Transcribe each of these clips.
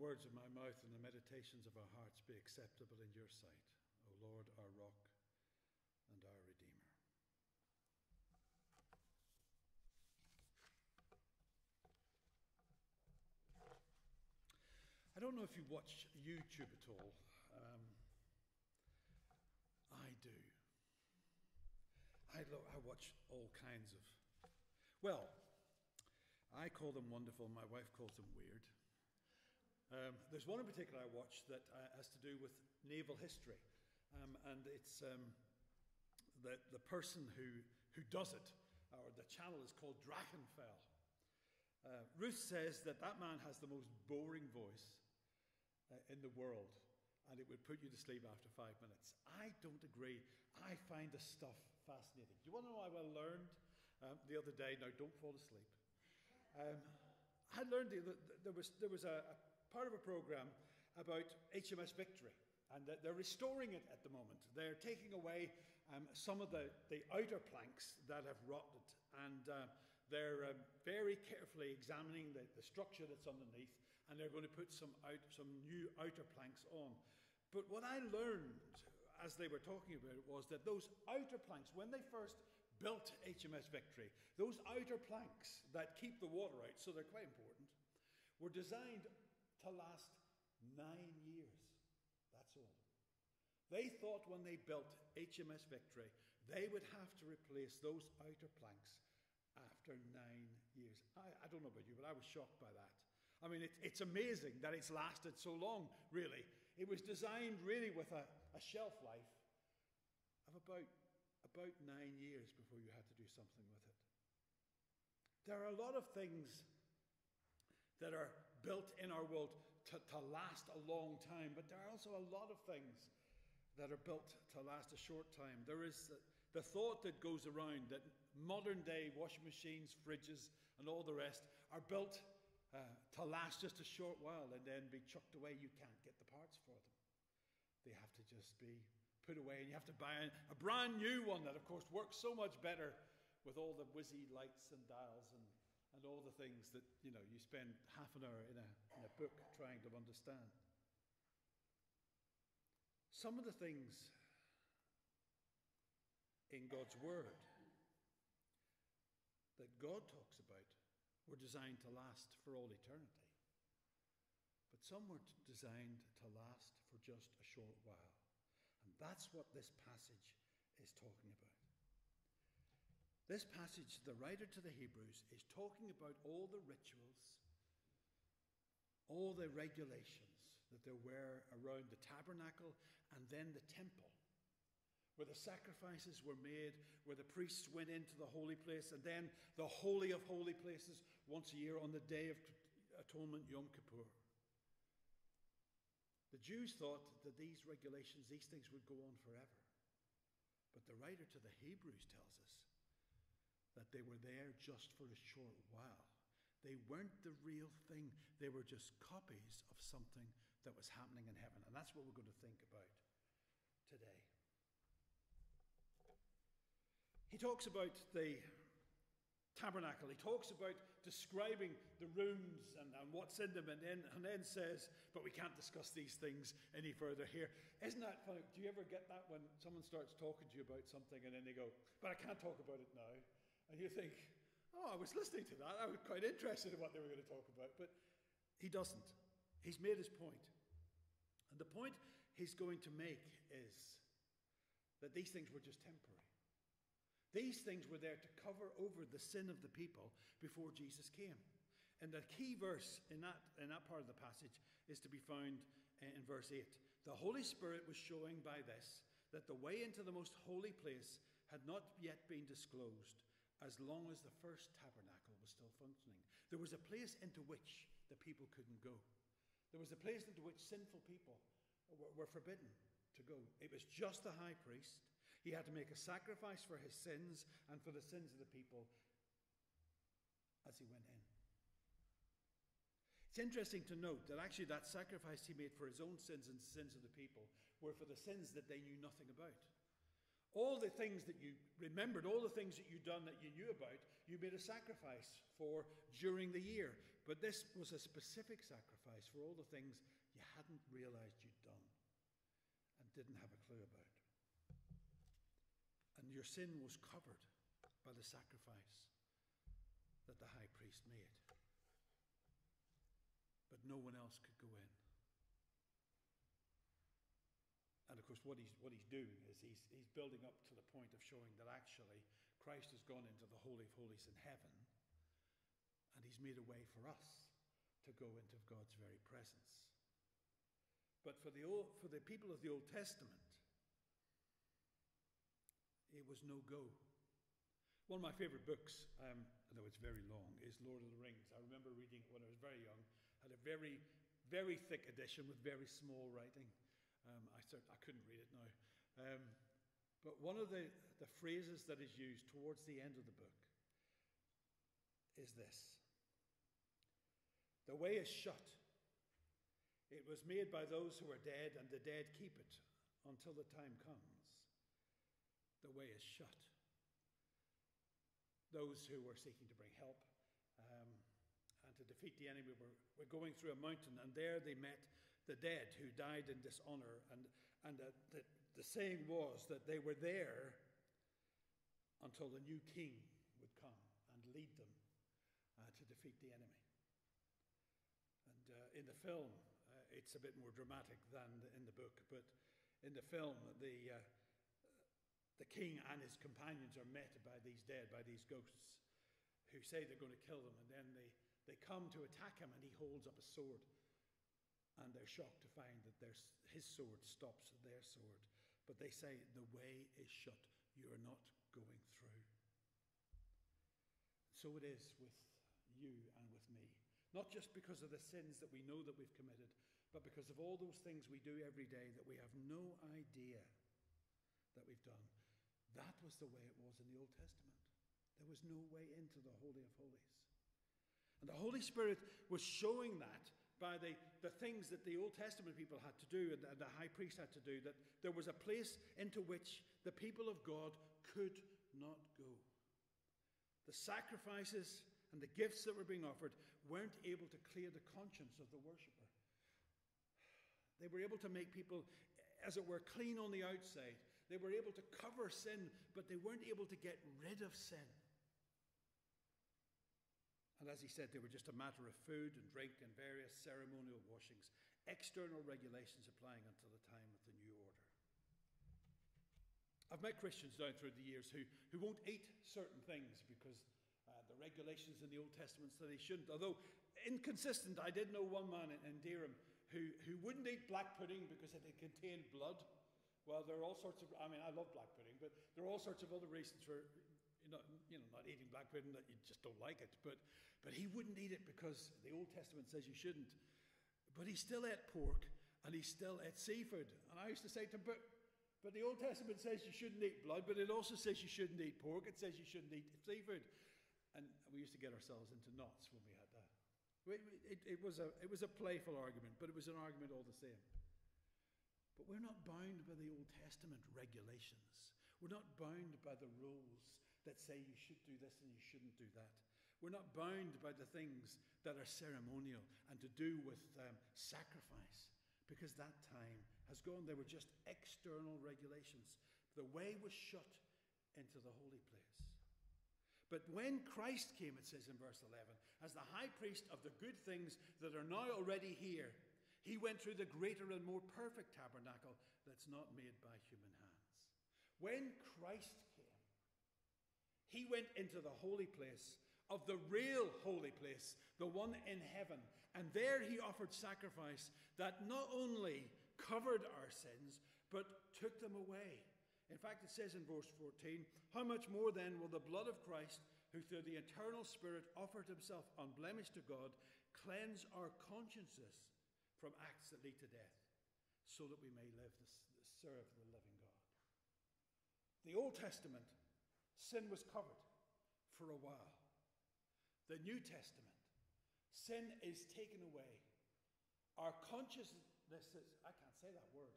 words of my mouth and the meditations of our hearts be acceptable in your sight, O Lord, our rock and our Redeemer. I don't know if you watch YouTube at all. Um, I do. I, lo- I watch all kinds of. Well, I call them wonderful, my wife calls them weird. Um, there's one in particular I watched that uh, has to do with naval history. Um, and it's um, the, the person who, who does it, or the channel is called Drachinifel. Uh, Ruth says that that man has the most boring voice uh, in the world, and it would put you to sleep after five minutes. I don't agree. I find the stuff fascinating. Do you want to know what I learned um, the other day? Now, don't fall asleep. Um, I learned that there was, there was a, a part of a program about HMS Victory and they're restoring it at the moment. They're taking away um, some of the, the outer planks that have rotted, and uh, they're um, very carefully examining the, the structure that's underneath, and they're going to put some, out, some new outer planks on. But what I learned as they were talking about it was that those outer planks, when they first built HMS Victory, those outer planks that keep the water out, so they're quite important, were designed to last nine years. That's all. They thought when they built HMS Victory, they would have to replace those outer planks after nine years. I, I don't know about you, but I was shocked by that. I mean, it, it's amazing that it's lasted so long, really. It was designed really with a, a shelf life of about, about nine years before you had to do something with it. There are a lot of things that are built in our world to, to last a long time, but there are also a lot of things that are built to last a short time. There is the, the thought that goes around that modern day washing machines, fridges, and all the rest are built uh, to last just a short while and then be chucked away. You can't get the parts for them. They have to just be put away, and you have to buy a brand new one that, of course, works so much better with all the whizzy lights and dials and and all the things that you know you spend half an hour in a, in a book trying to understand. Some of the things in God's Word that God talks about were designed to last for all eternity. But some were designed to last for just a short while. And that's what this passage is talking about. This passage, the writer to the Hebrews is talking about all the rituals, all the regulations that there were around the tabernacle and then the temple, where the sacrifices were made, where the priests went into the holy place, and then the Holy of Holy Places once a year on the Day of Atonement, Yom Kippur. The Jews thought that these regulations, these things would go on forever. But the writer to the Hebrews tells us that they were there just for a short while. They weren't the real thing, they were just copies of something that was happening in heaven. And that's what we're going to think about today. He talks about the tabernacle. He talks about describing the rooms and, and what's in them, and then, and then says, But we can't discuss these things any further here. Isn't that funny? Do you ever get that when someone starts talking to you about something and then they go, But I can't talk about it now? And you think, oh, I was listening to that. I was quite interested in what they were going to talk about. But he doesn't. He's made his point. And the point he's going to make is that these things were just temporary. These things were there to cover over the sin of the people before Jesus came. And the key verse in that, in that part of the passage is to be found in verse 8. The Holy Spirit was showing by this that the way into the most holy place had not yet been disclosed as long as the first tabernacle was still functioning. There was a place into which the people couldn't go. There was a place into which sinful people were, were forbidden to go. It was just the high priest. He had to make a sacrifice for his sins and for the sins of the people as he went in. It's interesting to note that actually that sacrifice he made for his own sins and the sins of the people were for the sins that they knew nothing about. All the things that you remembered, all the things that you'd done that you knew about, you made a sacrifice for during the year. But this was a specific sacrifice for all the things you hadn't realized you'd done and didn't have a clue about. And your sin was covered by the sacrifice that the high priest made. But no one else could go in. Course, what he's, what he's doing is he's, he's building up to the point of showing that actually Christ has gone into the Holy of Holies in heaven and he's made a way for us to go into God's very presence. But for the, old, for the people of the Old Testament, it was no go. One of my favorite books, um, although it's very long, is Lord of the Rings. I remember reading it when I was very young. Had a very, very thick edition with very small writing. Um, I, cert- I couldn't read it now. Um, but one of the, the phrases that is used towards the end of the book is this The way is shut. It was made by those who are dead, and the dead keep it until the time comes. The way is shut. Those who were seeking to bring help um, and to defeat the enemy were, were going through a mountain, and there they met the dead who died in dishonor. And, and the, the, the saying was that they were there until the new king would come and lead them uh, to defeat the enemy. And uh, in the film, uh, it's a bit more dramatic than in the book, but in the film, the, uh, the king and his companions are met by these dead, by these ghosts, who say they're going to kill them, and then they, they come to attack him, and he holds up a sword and they're shocked to find that his sword stops their sword. But they say, The way is shut. You are not going through. So it is with you and with me. Not just because of the sins that we know that we've committed, but because of all those things we do every day that we have no idea that we've done. That was the way it was in the Old Testament. There was no way into the Holy of Holies. And the Holy Spirit was showing that by the, the things that the Old Testament people had to do and the, the high priest had to do, that there was a place into which the people of God could not go. The sacrifices and the gifts that were being offered weren't able to clear the conscience of the worshiper. They were able to make people, as it were, clean on the outside. They were able to cover sin, but they weren't able to get rid of sin. And as he said, they were just a matter of food and drink and various ceremonial washings, external regulations applying until the time of the new order. I've met Christians down through the years who, who won't eat certain things because uh, the regulations in the Old Testament say they shouldn't. Although inconsistent, I did know one man in, in Dereham who, who wouldn't eat black pudding because it contained blood. Well, there are all sorts of, I mean, I love black pudding, but there are all sorts of other reasons for you know, you know, not eating black pudding that you just don't like it. But, but he wouldn't eat it because the Old Testament says you shouldn't. But he still ate pork and he still ate seafood. And I used to say to him, but, but the Old Testament says you shouldn't eat blood, but it also says you shouldn't eat pork. It says you shouldn't eat seafood. And we used to get ourselves into knots when we had that. It, it, it, was a, it was a playful argument, but it was an argument all the same. But we're not bound by the Old Testament regulations. We're not bound by the rules that say you should do this and you shouldn't do that. We're not bound by the things that are ceremonial and to do with um, sacrifice because that time has gone. They were just external regulations. The way was shut into the holy place. But when Christ came, it says in verse 11, as the high priest of the good things that are now already here, he went through the greater and more perfect tabernacle that's not made by human hands. When Christ came, he went into the holy place of the real holy place, the one in heaven. And there he offered sacrifice that not only covered our sins, but took them away. In fact, it says in verse 14, How much more then will the blood of Christ, who through the eternal Spirit offered himself unblemished to God, cleanse our consciences from acts that lead to death, so that we may live to serve the living God? The Old Testament sin was covered for a while. The New Testament, sin is taken away. Our consciousness is, I can't say that word.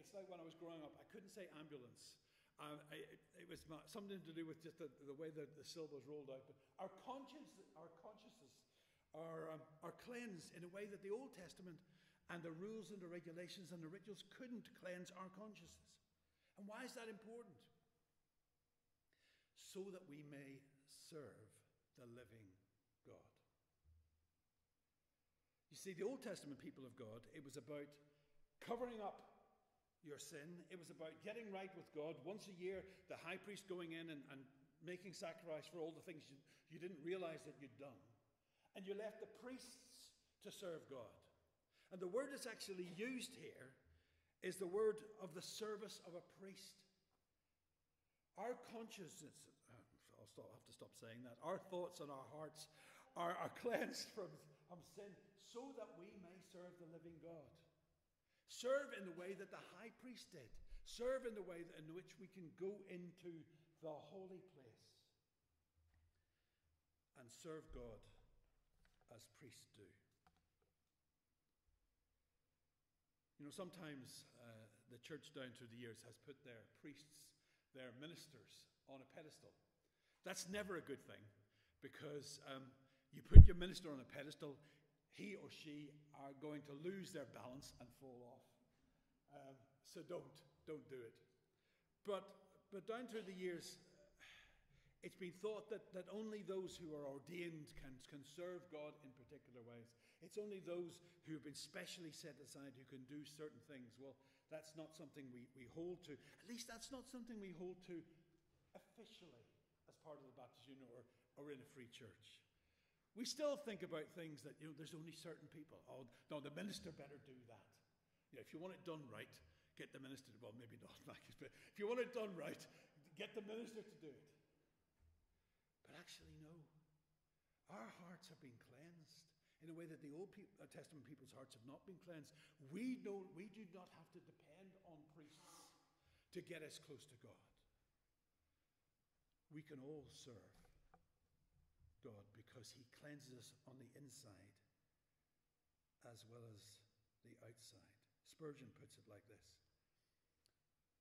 It's like when I was growing up, I couldn't say ambulance. uh, I, it was something to do with just the, the way that the syllables rolled out. But our conscience, our consciousness, are, um, are cleansed in a way that the Old Testament and the rules and the regulations and the rituals couldn't cleanse our consciousness. And why is that important? So that we may serve the living God. You see, the Old Testament people of God, it was about covering up your sin. It was about getting right with God. Once a year, the high priest going in and, and making sacrifice for all the things you, you didn't realize that you'd done. And you left the priests to serve God. And the word that's actually used here is the word of the service of a priest. Our consciousness, uh, I'll, stop, I'll have to stop saying that, our thoughts and our hearts are, are cleansed from, from sin so that we may serve the living God. Serve in the way that the high priest did. Serve in the way in which we can go into the holy place and serve God as priests do. You know, sometimes uh, the church down through the years has put their priests, their ministers, on a pedestal. That's never a good thing because um, you put your minister on a pedestal, he or she are going to lose their balance and fall off. Um, so don't, don't do it. But, but down through the years, it's been thought that, that only those who are ordained can, can serve God in particular ways. It's only those who have been specially set aside who can do certain things. Well, that's not something we, we hold to. At least that's not something we hold to officially as part of the Baptist Union or, or in a free church. We still think about things that, you know, there's only certain people. Oh, no, the minister better do that. If you want it done right, get the minister, well, maybe not, but if you want it done right, get the minister to do it. But actually, no. Our hearts have been cleansed in a way that the Old uh, Testament people's hearts have not been cleansed. We, don't, we do not have to depend on priests to get us close to God. We can all serve God because He cleanses us on the inside as well as the outside. Spurgeon puts it like this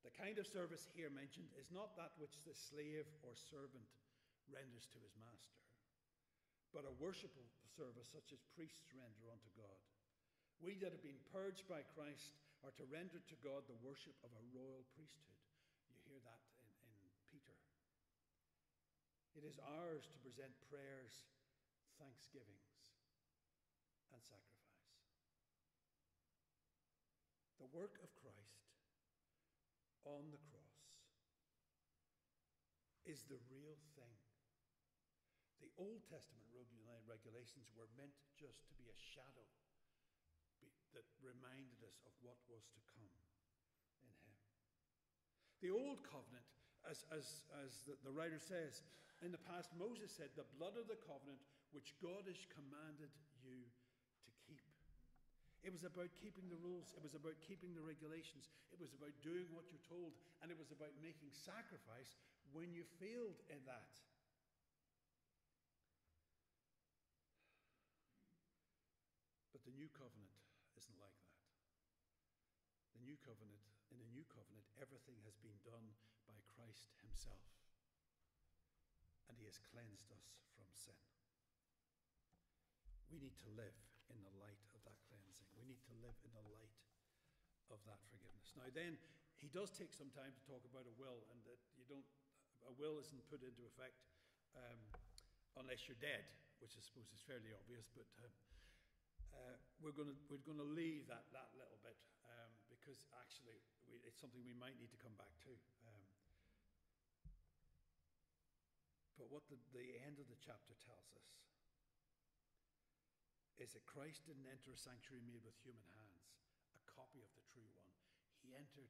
The kind of service here mentioned is not that which the slave or servant renders to his master, but a worshipful service such as priests render unto God. We that have been purged by Christ are to render to God the worship of a royal priesthood. You hear that. It is ours to present prayers, thanksgivings, and sacrifice. The work of Christ on the cross is the real thing. The Old Testament regulations were meant just to be a shadow that reminded us of what was to come in Him. The Old Covenant, as, as, as the, the writer says, in the past, Moses said, The blood of the covenant which God has commanded you to keep. It was about keeping the rules. It was about keeping the regulations. It was about doing what you're told. And it was about making sacrifice when you failed in that. But the new covenant isn't like that. The new covenant, in the new covenant, everything has been done by Christ Himself and he has cleansed us from sin. We need to live in the light of that cleansing. We need to live in the light of that forgiveness. Now, then, he does take some time to talk about a will, and that you don't, a will isn't put into effect um, unless you're dead, which I suppose is fairly obvious, but um, uh, we're going to we're gonna leave that, that little bit um, because actually we, it's something we might need to come back to. Um, but what the, the end of the chapter tells us is that Christ didn't enter a sanctuary made with human hands, a copy of the true one. He entered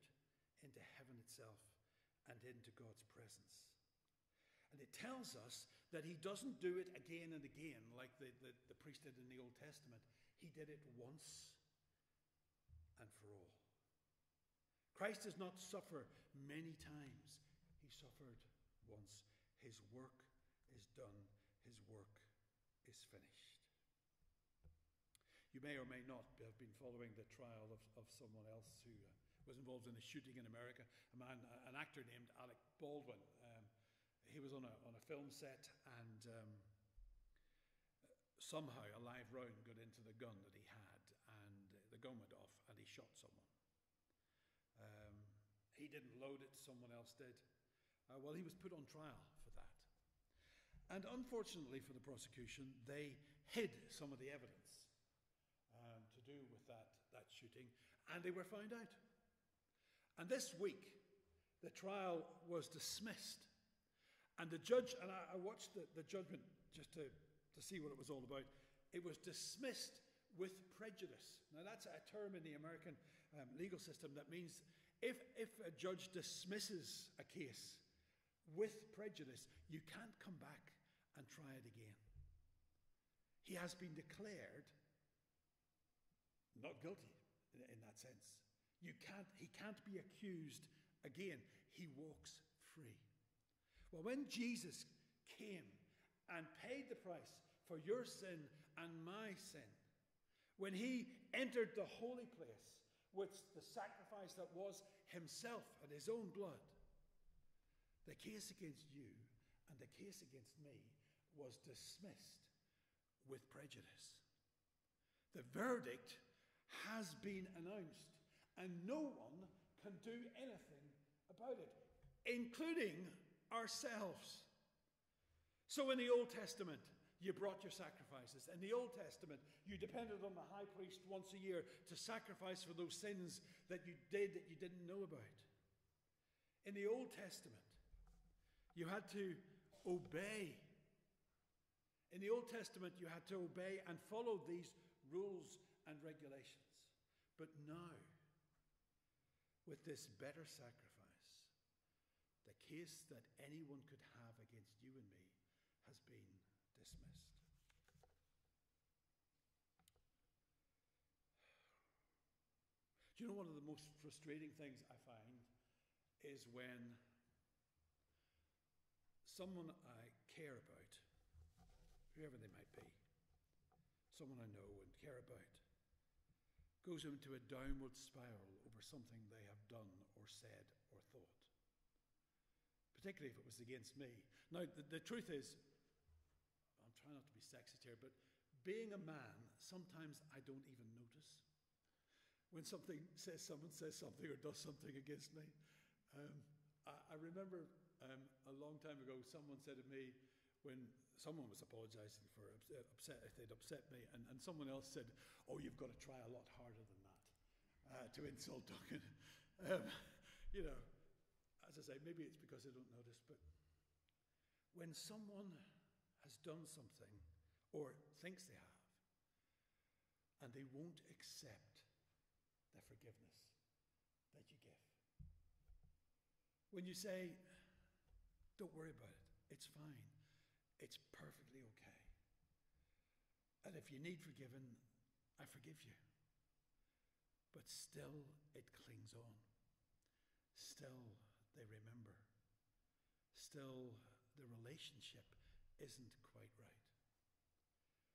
into heaven itself and into God's presence. And it tells us that he doesn't do it again and again like the, the, the priest did in the Old Testament. He did it once and for all. Christ does not suffer many times, he suffered once. His work is done, His work is finished. You may or may not have been following the trial of, of someone else who uh, was involved in a shooting in America, a man, an actor named Alec Baldwin. Um, he was on a, on a film set and um, somehow a live round got into the gun that he had and the gun went off and he shot someone. Um, he didn't load it, someone else did. Uh, well, he was put on trial. And unfortunately for the prosecution, they hid some of the evidence um, to do with that, that shooting, and they were found out. And this week, the trial was dismissed. And the judge, and I, I watched the, the judgment just to, to see what it was all about, it was dismissed with prejudice. Now, that's a term in the American um, legal system that means if, if a judge dismisses a case with prejudice, you can't come back and try it again. He has been declared not guilty in, in that sense. You can't, he can't be accused again. He walks free. Well, when Jesus came and paid the price for your sin and my sin, when he entered the holy place with the sacrifice that was himself and his own blood, the case against you and the case against me was dismissed with prejudice. The verdict has been announced and no one can do anything about it, including ourselves. So in the Old Testament, you brought your sacrifices. In the Old Testament, you depended on the high priest once a year to sacrifice for those sins that you did that you didn't know about. In the Old Testament, you had to obey. In the Old Testament, you had to obey and follow these rules and regulations. But now, with this better sacrifice, the case that anyone could have against you and me has been dismissed. Do you know one of the most frustrating things I find is when someone I care about, whoever they might be, someone I know and care about, goes into a downward spiral over something they have done or said or thought. Particularly if it was against me. Now, the, the truth is, I'm trying not to be sexist here, but being a man, sometimes I don't even notice. When something says, someone says something or does something against me. Um, I, I, remember um, a long time ago, someone said to me, when someone was apologizing for upset if they'd upset me, and, and someone else said, "Oh, you've got to try a lot harder than that uh, to insult Duncan." Um, you know, as I say, maybe it's because I don't notice, but when someone has done something or thinks they have, and they won't accept the forgiveness that you give, when you say, "Don't worry about it," it's fine it's perfectly okay. And if you need forgiven, I forgive you. But still, it clings on. Still, they remember. Still, the relationship isn't quite right.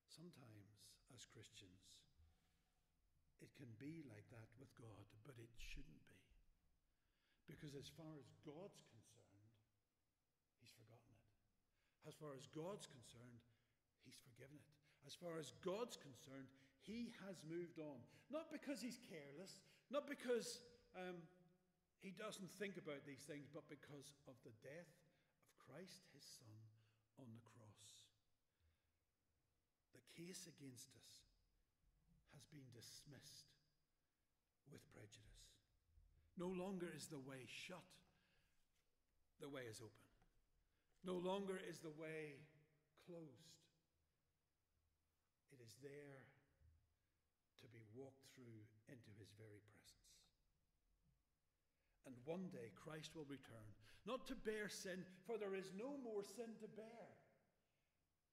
Sometimes, as Christians, it can be like that with God, but it shouldn't be. Because as far as God's concerned. As far as God's concerned, He's forgiven it. As far as God's concerned, He has moved on. Not because He's careless, not because um, He doesn't think about these things, but because of the death of Christ, His Son, on the cross. The case against us has been dismissed with prejudice. No longer is the way shut, the way is open. No longer is the way closed, it is there to be walked through into his very presence. And one day Christ will return, not to bear sin, for there is no more sin to bear,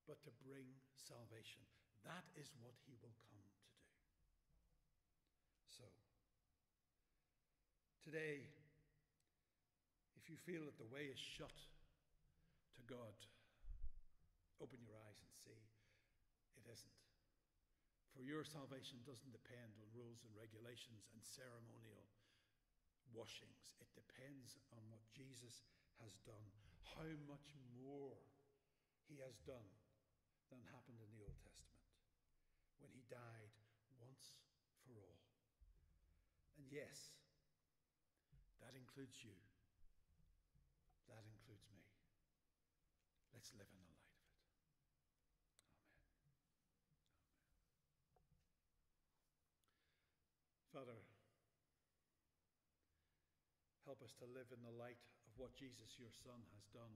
but to bring salvation. That is what he will come to do. So, today, if you feel that the way is shut, to God. Open your eyes and see it isn't. For your salvation doesn't depend on rules and regulations and ceremonial washings. It depends on what Jesus has done, how much more he has done than happened in the Old Testament when he died once for all. And yes, that includes you. That includes me. Let's live in the light of it. Amen. Father, help us to live in the light of what Jesus, your Son, has done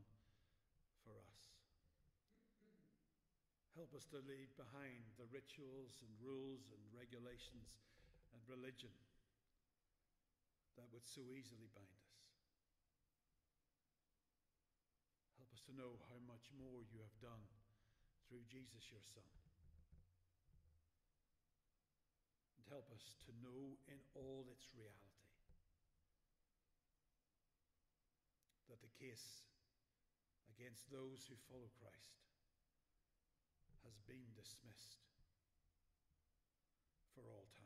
for us. Help us to leave behind the rituals and rules and regulations and religion that would so easily bind us to know how much more you have done through Jesus, your Son. And help us to know in all its reality that the case against those who follow Christ has been dismissed for all time.